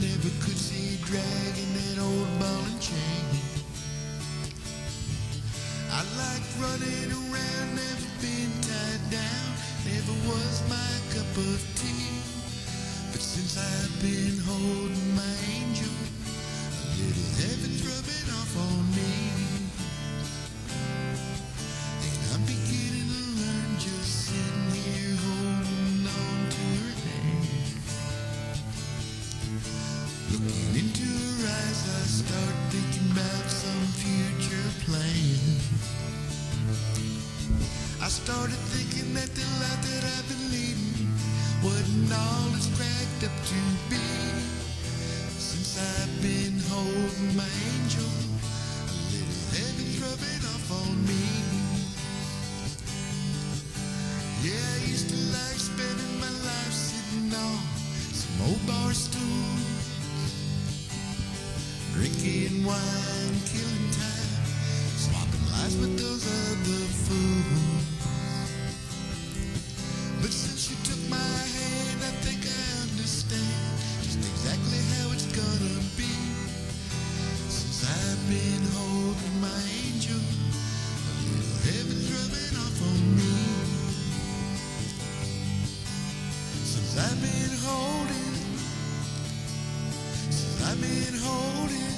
never could see dragging that old ball and chain. I liked running around, never been tied down, never was my cup of tea. But since I've been holding my angel, I started thinking that the life that I've been leading wasn't all it's cracked up to be. Since I've been holding my angel, a little heaven's rubbing off on me. Yeah, I used to like spending my life sitting on some old bar stool, drinking wine, killing time, swapping lives with I've been holding, I've been holding.